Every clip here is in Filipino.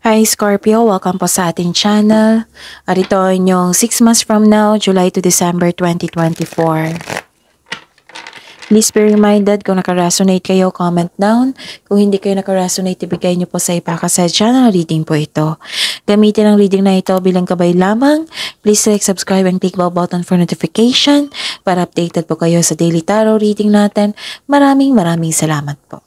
Hi Scorpio, welcome po sa ating channel. At ito inyong 6 months from now, July to December 2024. Please be reminded kung nakaresonate kayo, comment down. Kung hindi kayo nakaresonate, ibigay niyo po sa ipaka sa channel reading po ito. Gamitin ang reading na ito bilang kabay lamang. Please like, subscribe, and click bell button for notification para updated po kayo sa daily tarot reading natin. Maraming maraming salamat po.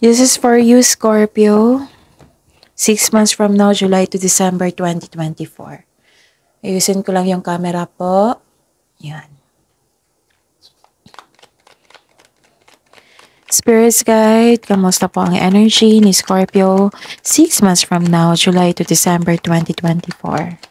This is for you, Scorpio. Six months from now, July to December 2024. Ayusin ko lang yung camera po. Yan. Spirits Guide, kamusta po ang energy ni Scorpio? Six months from now, July to December 2024.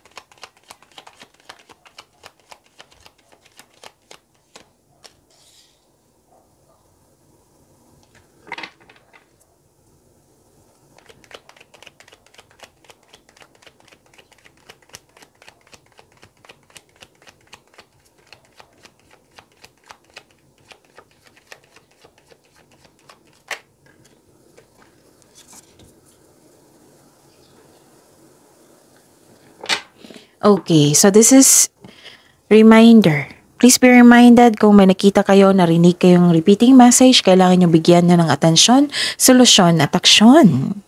Okay, so this is reminder. Please be reminded kung may nakita kayo, narinig kayong repeating message, kailangan nyo bigyan na ng atensyon, solusyon at aksyon.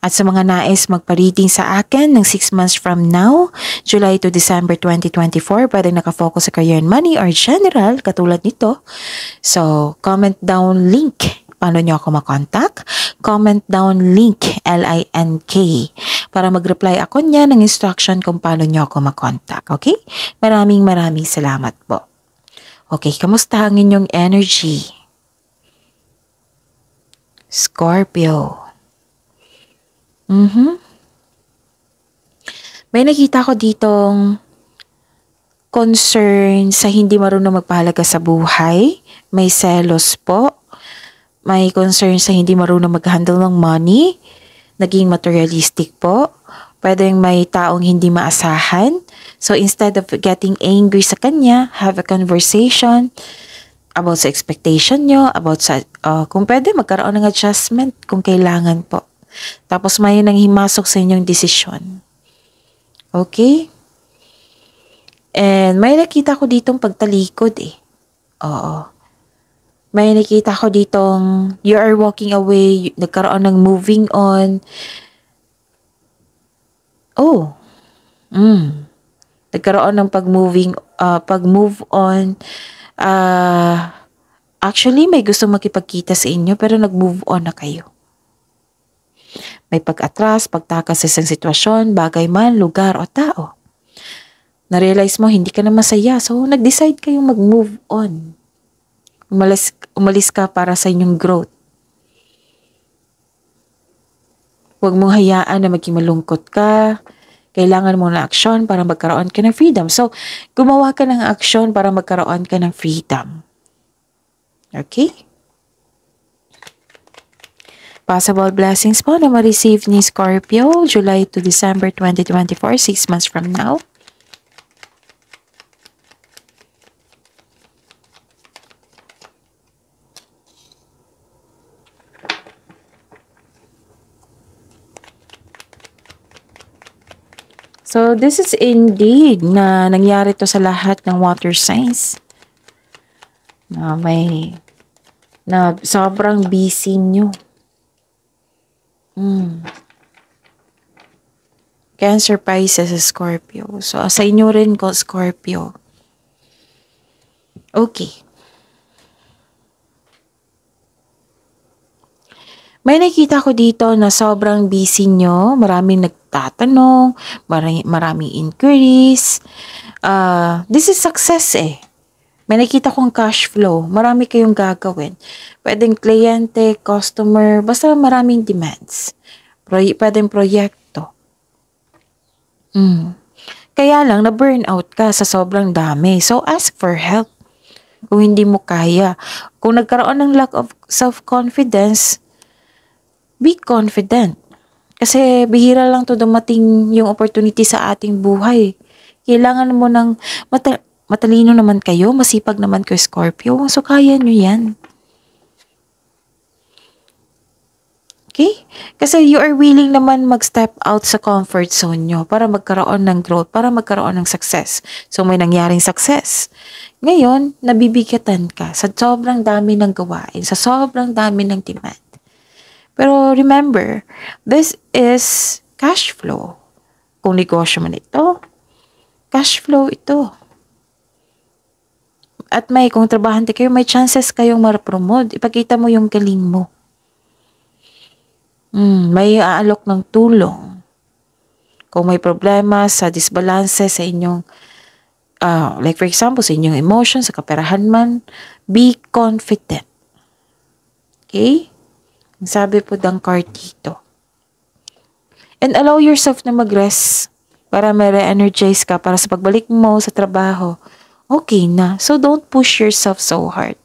At sa mga nais magpa-reading sa akin ng 6 months from now, July to December 2024, pwedeng nakafocus sa career and money or general, katulad nito. So, comment down link paano nyo ako makontak. Comment down link, L-I-N-K, para mag-reply ako niya ng instruction kung paano nyo ako makontak. Okay? Maraming maraming salamat po. Okay, kamusta ang inyong energy? Scorpio. Mm-hmm. May nakita ko ditong concern sa hindi marunong magpahalaga sa buhay. May selos po. May concern sa hindi marunong mag-handle ng money. Naging materialistic po. Pwedeng may taong hindi maasahan. So instead of getting angry sa kanya, have a conversation about sa expectation nyo, about sa, uh, kung pwede magkaroon ng adjustment kung kailangan po. Tapos may nang himasok sa inyong desisyon. Okay? And may nakita ko ditong pagtalikod eh. Oo. May nakita ko ditong you are walking away, nagkaroon ng moving on. Oh. Mm. Nagkaroon ng pag-moving, uh, pag-move on. Uh, actually, may gusto makipagkita sa inyo pero nag-move on na kayo. May pag-atras, pagtakas sa isang sitwasyon, bagay man, lugar o tao. Na-realize mo, hindi ka na masaya. So, nag-decide kayong mag-move on. Umalis, umalis ka para sa inyong growth. Huwag mong hayaan na maging malungkot ka. Kailangan mo na aksyon para magkaroon ka ng freedom. So, gumawa ka ng aksyon para magkaroon ka ng freedom. Okay? Possible blessings po na ma-receive ni Scorpio July to December 2024, 6 months from now. So, this is indeed na nangyari to sa lahat ng water signs. Na may, na sobrang busy nyo. Mm. Cancer, Pisces, Scorpio. So, sa inyo rin ko, Scorpio. Okay. May nakita ko dito na sobrang busy nyo. Maraming nag nagtatanong, marami, maraming inquiries. Uh, this is success eh. May nakita kong cash flow. Marami kayong gagawin. Pwedeng kliyente, customer, basta maraming demands. Proy pwedeng proyekto. Mm. Kaya lang, na-burnout ka sa sobrang dami. So, ask for help. kung hindi mo kaya. Kung nagkaroon ng lack of self-confidence, be confident. Kasi bihira lang to dumating yung opportunity sa ating buhay. Kailangan mo ng mata- matalino naman kayo, masipag naman kayo Scorpio. So kaya nyo yan. Okay? Kasi you are willing naman mag-step out sa comfort zone nyo para magkaroon ng growth, para magkaroon ng success. So may nangyaring success. Ngayon, nabibigatan ka sa sobrang dami ng gawain, sa sobrang dami ng demand. Pero remember, this is cash flow. Kung negosyo man ito, cash flow ito. At may, kung trabahante kayo, may chances kayong ma-promote. Ipakita mo yung galing mo. Mm, may aalok ng tulong. Kung may problema sa disbalance sa inyong, uh, like for example, sa inyong emotions, sa kaperahan man, be confident. Okay? Sabi po ng card dito. And allow yourself na mag-rest para may re-energize ka para sa pagbalik mo sa trabaho okay na. So, don't push yourself so hard.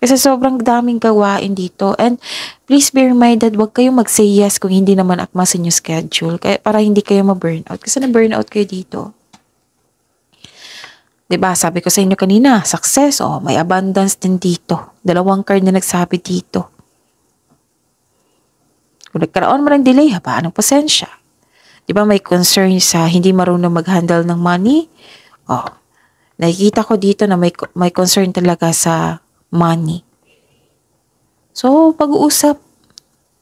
Kasi sobrang daming gawain dito. And please be reminded, huwag kayong mag-say yes kung hindi naman akma sa inyo schedule. Kaya, para hindi kayo ma-burnout. Kasi na-burnout kayo dito. 'Di ba? Sabi ko sa inyo kanina, success, oh, may abundance din dito. Dalawang card na nagsabi dito. Kung nagkaroon mo ng delay, ha, paano pasensya? 'Di ba may concern sa hindi marunong mag-handle ng money? Oh, nakikita ko dito na may, may concern talaga sa money. So, pag-uusap.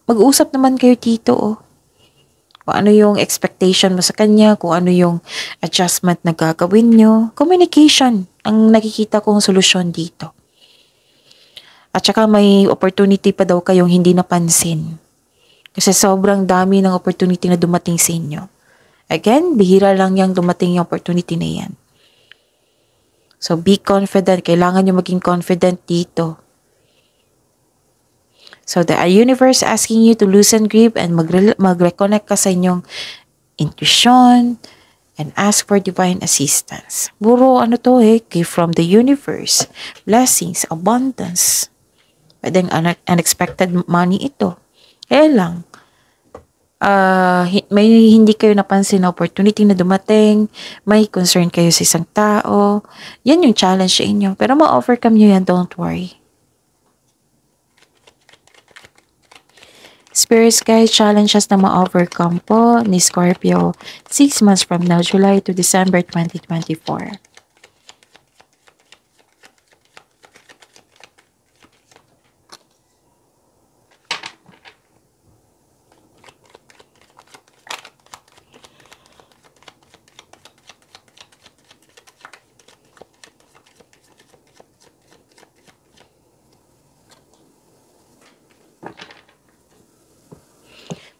Mag-uusap naman kayo dito, oh. Kung ano yung expectation mo sa kanya, kung ano yung adjustment na gagawin nyo. Communication ang nakikita kong solusyon dito. At saka may opportunity pa daw kayong hindi napansin. Kasi sobrang dami ng opportunity na dumating sa inyo. Again, bihira lang yung dumating yung opportunity na yan. So be confident. Kailangan nyo maging confident dito. So the universe asking you to loosen grip and mag- mag-reconnect ka sa inyong intuition and ask for divine assistance. Buro ano to eh, gift from the universe, blessings, abundance. Pwedeng un- unexpected money ito. Kaya lang, uh, may hindi kayo napansin na opportunity na dumating, may concern kayo sa isang tao, yan yung challenge sa inyo. Pero ma-overcome nyo yan, don't worry. Spirit Sky challenges na ma-overcome po ni Scorpio 6 months from now, July to December 2024.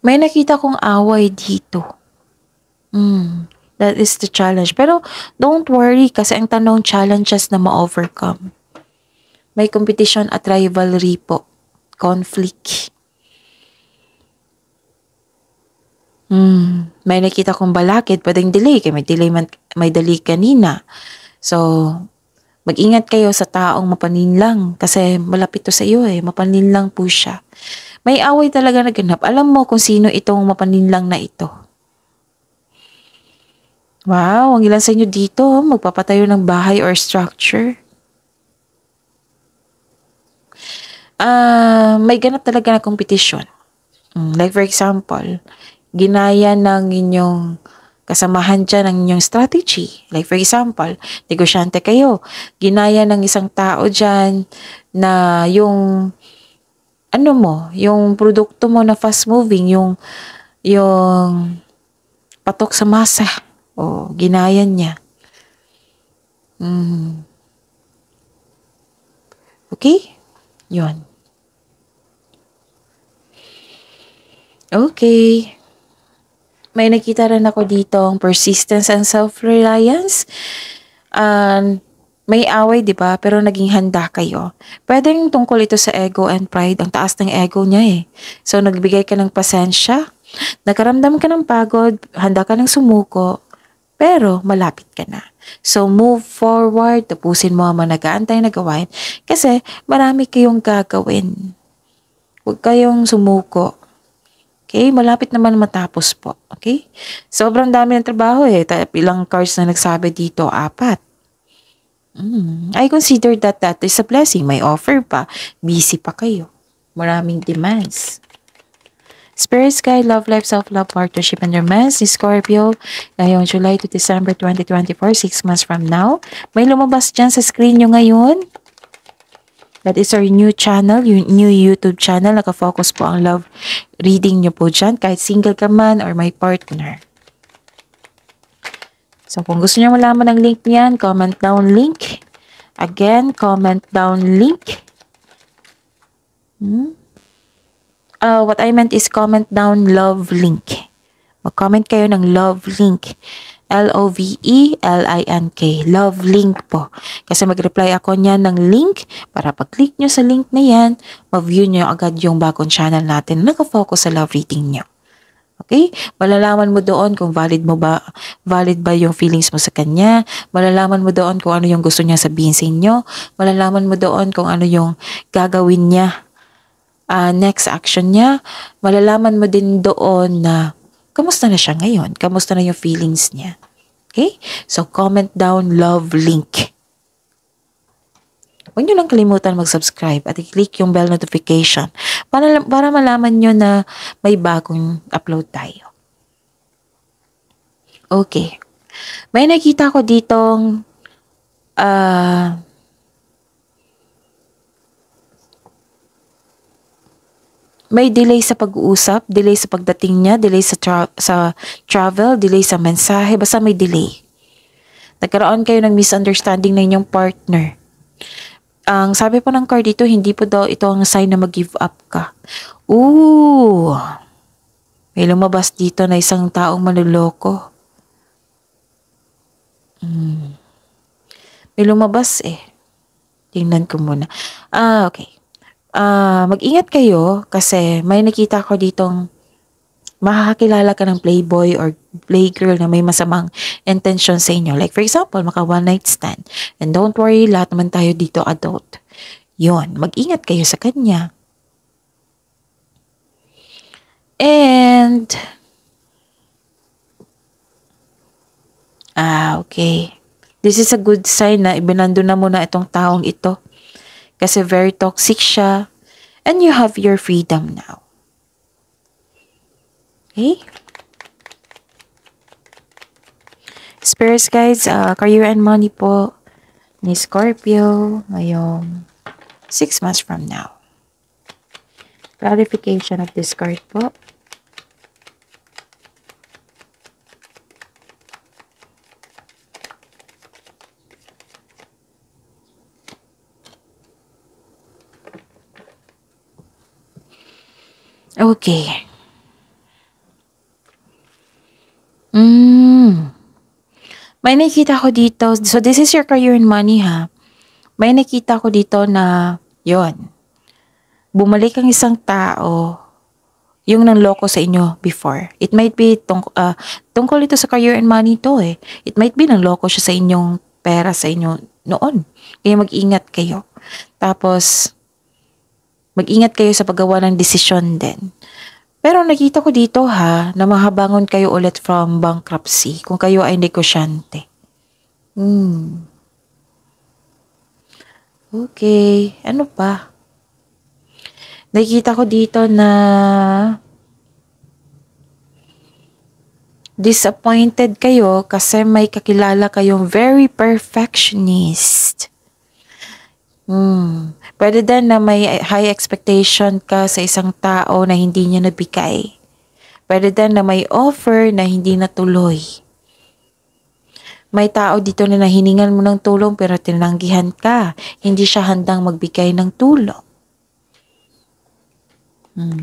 May nakita kong away dito. Mm, that is the challenge. Pero don't worry kasi ang tanong challenges na ma-overcome. May competition at rivalry po. Conflict. Hmm, may nakita kong balakid, pwedeng delay, may delay man, may delay kanina. So, mag-ingat kayo sa taong mapanin lang kasi malapit to sa iyo eh, mapanin lang po siya. May away talaga naganap. Alam mo kung sino itong mapaninlang na ito. Wow, ang ilan sa inyo dito, magpapatayo ng bahay or structure. Uh, may ganap talaga na kompetisyon. Hmm, like for example, ginaya ng inyong kasamahan dyan ng inyong strategy. Like for example, negosyante kayo. Ginaya ng isang tao dyan na yung ano mo, yung produkto mo na fast moving, yung yung patok sa masa. O, ginayan niya. Mm. Okay? Yun. Okay. May nakita rin ako dito ang persistence and self-reliance. And may away, di ba? Pero naging handa kayo. Pwedeng tungkol ito sa ego and pride. Ang taas ng ego niya eh. So, nagbigay ka ng pasensya. Nakaramdam ka ng pagod. Handa ka ng sumuko. Pero, malapit ka na. So, move forward, tapusin mo ang mga nag-aantay na gawain kasi marami kayong gagawin. Huwag kayong sumuko. Okay? Malapit naman matapos po. Okay? Sobrang dami ng trabaho eh. Ilang cards na nagsabi dito? Apat. Mm, I consider that that is a blessing. May offer pa. Busy pa kayo. Maraming demands. Spirit Sky, Love Life, Self-Love, Partnership, and Romance ni Scorpio ngayong July to December 2024, 6 months from now. May lumabas dyan sa screen nyo ngayon. That is our new channel, new YouTube channel. Nakafocus po ang love reading nyo po dyan, kahit single ka man or may partner. So, kung gusto niyo malaman ang link niyan, comment down link. Again, comment down link. Hmm? uh, what I meant is comment down love link. Mag-comment kayo ng love link. L-O-V-E-L-I-N-K. Love link po. Kasi mag-reply ako niyan ng link para pag-click nyo sa link na yan, ma-view nyo agad yung bagong channel natin na naka-focus sa love reading nyo. Okay? Malalaman mo doon kung valid mo ba, valid ba yung feelings mo sa kanya. Malalaman mo doon kung ano yung gusto niya sabihin sa inyo. Malalaman mo doon kung ano yung gagawin niya uh, next action niya, malalaman mo din doon na kamusta na siya ngayon, kamusta na yung feelings niya. Okay? So, comment down love link. Huwag nyo lang kalimutan mag-subscribe at i-click yung bell notification para, para malaman nyo na may bagong upload tayo. Okay. May nakita ko ditong uh, may delay sa pag-uusap, delay sa pagdating niya, delay sa, tra- sa travel, delay sa mensahe, basta may delay. Nagkaroon kayo ng misunderstanding ng inyong partner. Ang sabi po ng card dito, hindi po daw ito ang sign na mag-give up ka. Ooh! May lumabas dito na isang taong manluloko. Hmm. May lumabas eh. Tingnan ko muna. Ah, okay uh, mag-ingat kayo kasi may nakita ko ditong makakakilala ka ng playboy or playgirl na may masamang intention sa inyo. Like for example, maka one night stand. And don't worry, lahat naman tayo dito adult. Yon, mag-ingat kayo sa kanya. And, ah, okay. This is a good sign na ibinando na muna itong taong ito kasi very toxic siya. And you have your freedom now. Okay? Spirits guides, uh, career and money po ni Scorpio ngayong 6 months from now. Clarification of this card po. Okay. Mm. May nakita ko dito. So, this is your career and money, ha? May nakita ko dito na, yon Bumalik ang isang tao yung nanloko sa inyo before. It might be tung uh, tungkol ito sa career and money to eh. It might be nanloko siya sa inyong pera sa inyo noon. Kaya mag-ingat kayo. Tapos, Mag-ingat kayo sa paggawa ng desisyon din. Pero nakita ko dito ha, na mahabangon kayo ulit from bankruptcy kung kayo ay negosyante. Hmm. Okay, ano pa? Nakita ko dito na disappointed kayo kasi may kakilala kayong very perfectionist. Hmm. Pwede din na may high expectation ka sa isang tao na hindi niya nabigay. Pwede din na may offer na hindi natuloy. May tao dito na nahiningan mo ng tulong pero tinanggihan ka. Hindi siya handang magbigay ng tulong. Hmm.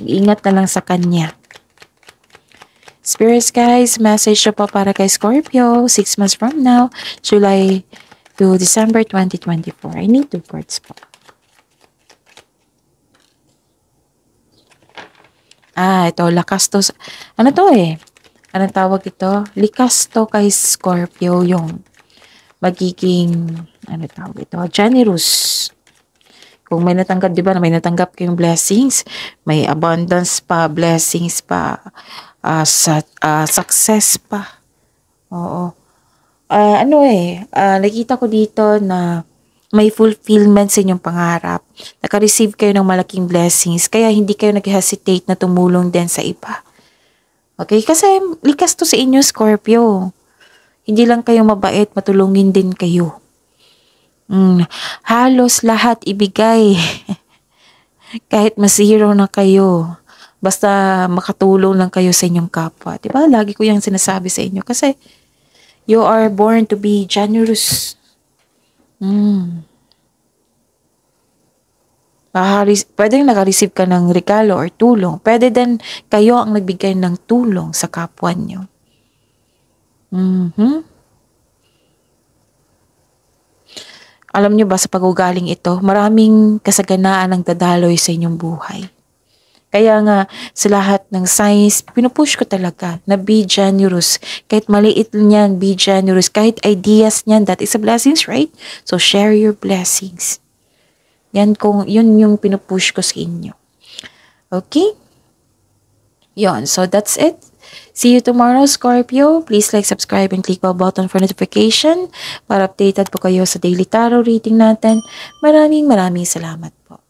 Ingat na lang sa kanya. Spirits guys, message po para kay Scorpio. Six months from now, July to December 2024. I need two cards po. Ah, ito, lakas. Ano to eh? Anong tawag ito? Likas kay Scorpio yung magiging, ano tawag ito, generous. Kung may natanggap, di ba, may natanggap kayong blessings, may abundance pa, blessings pa, ah, sa, ah, success pa. Oo. Ah, ano eh, ah, nakita ko dito na may fulfillment sa inyong pangarap. Naka-receive kayo ng malaking blessings, kaya hindi kayo nag-hesitate na tumulong din sa iba. Okay? Kasi likas to sa inyo, Scorpio. Hindi lang kayo mabait, matulungin din kayo. Mm, halos lahat ibigay. Kahit masiro na kayo. Basta makatulong lang kayo sa inyong kapwa. Diba? Lagi ko yung sinasabi sa inyo. Kasi you are born to be generous. Mm. Pwedeng naka-receive ka ng regalo or tulong. Pwede din kayo ang nagbigay ng tulong sa kapwa nyo. Mhm. Alam nyo ba sa pag-ugaling ito, maraming kasaganaan ang dadaloy sa inyong buhay. Kaya nga, sa lahat ng signs, pinupush ko talaga na be generous. Kahit maliit niyan, be generous. Kahit ideas niyan, that is a blessings, right? So, share your blessings. Yan kung, yun yung pinupush ko sa inyo. Okay? Yon, so that's it. See you tomorrow, Scorpio. Please like, subscribe, and click bell button for notification para updated po kayo sa daily tarot reading natin. Maraming maraming salamat po.